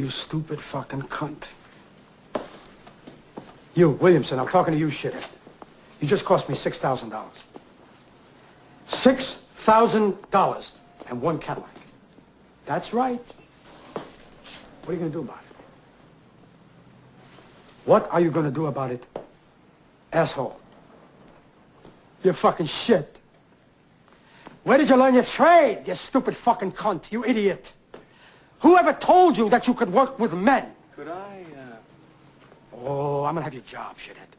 You stupid fucking cunt. You, Williamson, I'm talking to you, shithead. You just cost me $6,000. $6,000 and one Cadillac. That's right. What are you going to do about it? What are you going to do about it, asshole? You fucking shit. Where did you learn your trade, you stupid fucking cunt, you idiot? Whoever told you that you could work with men? Could I, uh... Oh, I'm gonna have your job, shithead.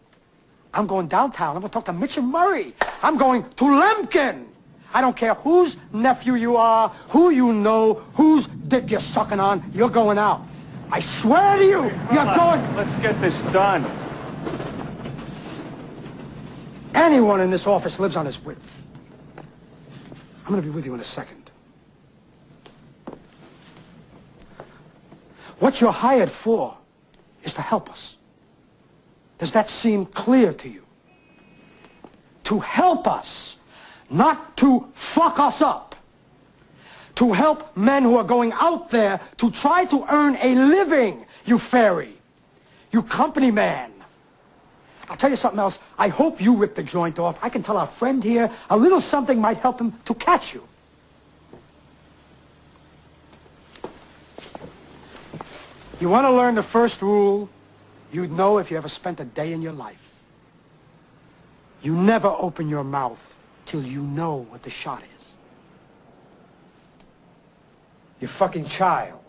I'm going downtown. I'm gonna talk to Mitch and Murray. I'm going to Lemkin. I don't care whose nephew you are, who you know, whose dick you're sucking on. You're going out. I swear to you, you're going... Let's get this done. Anyone in this office lives on his wits. I'm going to be with you in a second. What you're hired for is to help us. Does that seem clear to you? To help us, not to fuck us up. To help men who are going out there to try to earn a living, you fairy. You company man. I'll tell you something else. I hope you rip the joint off. I can tell our friend here a little something might help him to catch you. You want to learn the first rule? You'd know if you ever spent a day in your life. You never open your mouth till you know what the shot is. You fucking child.